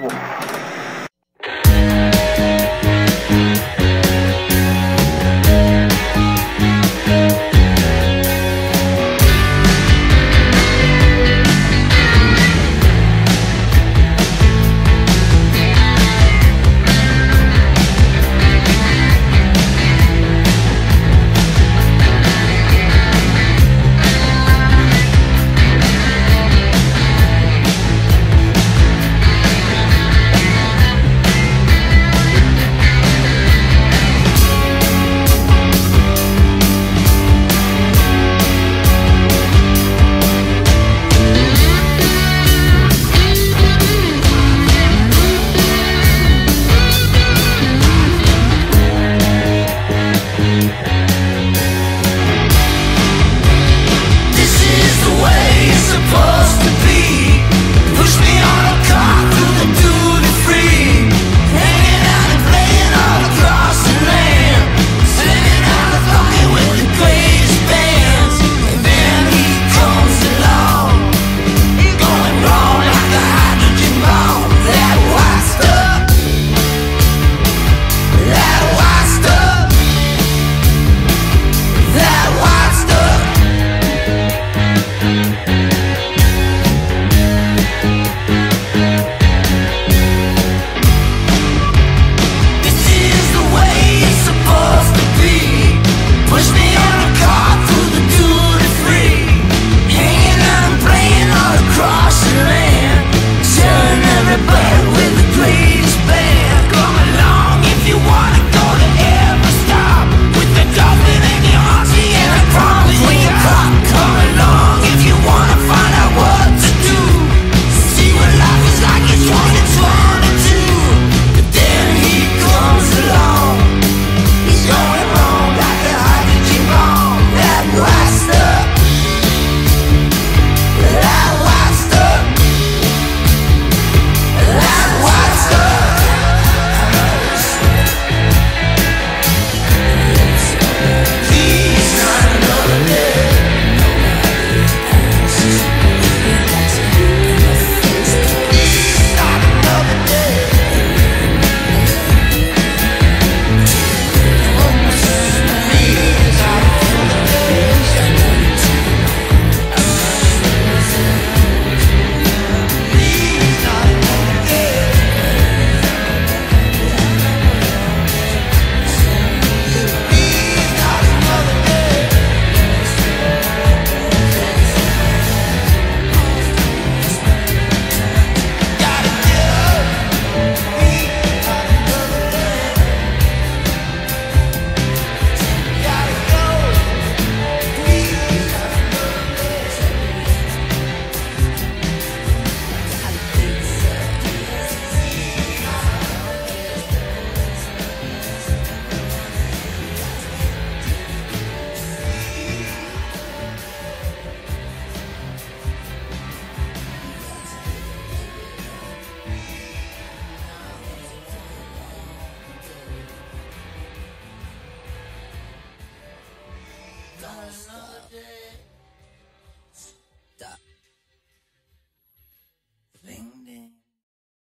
Whoa.